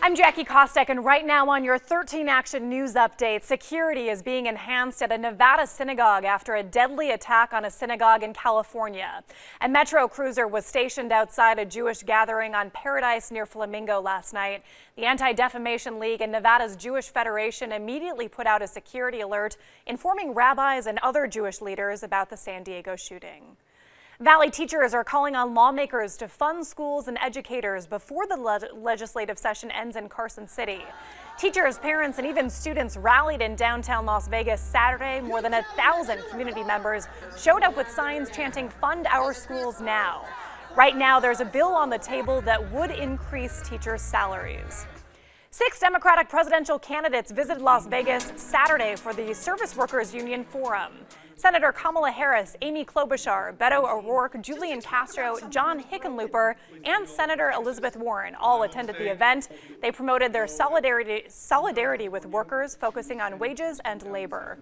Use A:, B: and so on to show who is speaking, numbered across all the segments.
A: I'm Jackie Kostek, and right now on your 13 Action News Update, security is being enhanced at a Nevada synagogue after a deadly attack on a synagogue in California. A Metro cruiser was stationed outside a Jewish gathering on Paradise near Flamingo last night. The Anti Defamation League and Nevada's Jewish Federation immediately put out a security alert informing rabbis and other Jewish leaders about the San Diego shooting. Valley teachers are calling on lawmakers to fund schools and educators before the le legislative session ends in Carson City. Teachers, parents, and even students rallied in downtown Las Vegas Saturday. More than a thousand community members showed up with signs chanting, Fund Our Schools Now. Right now, there's a bill on the table that would increase teachers' salaries. Six Democratic presidential candidates visited Las Vegas Saturday for the Service Workers Union Forum. Senator Kamala Harris, Amy Klobuchar, Beto O'Rourke, Julian Castro, John Hickenlooper, and Senator Elizabeth Warren all attended the event. They promoted their solidarity, solidarity with workers, focusing on wages and labor.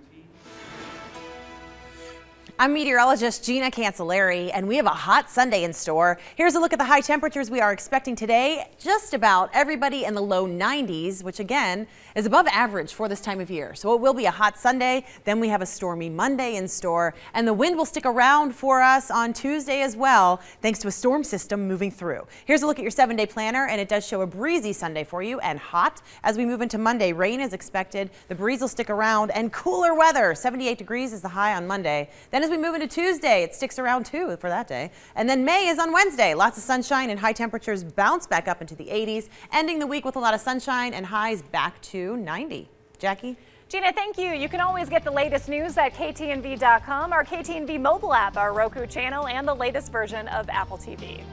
B: I'm meteorologist Gina Cancelleri, and we have a hot Sunday in store. Here's a look at the high temperatures we are expecting today. Just about everybody in the low 90s, which again is above average for this time of year. So it will be a hot Sunday. Then we have a stormy Monday in store, and the wind will stick around for us on Tuesday as well, thanks to a storm system moving through. Here's a look at your seven day planner, and it does show a breezy Sunday for you and hot. As we move into Monday, rain is expected. The breeze will stick around and cooler weather. 78 degrees is the high on Monday. Then as we move into Tuesday, it sticks around too for that day. And then May is on Wednesday. Lots of sunshine and high temperatures bounce back up into the 80s, ending the week with a lot of sunshine and highs back to 90. Jackie?
A: Gina, thank you. You can always get the latest news at ktnv.com, our KTNV mobile app, our Roku channel, and the latest version of Apple TV.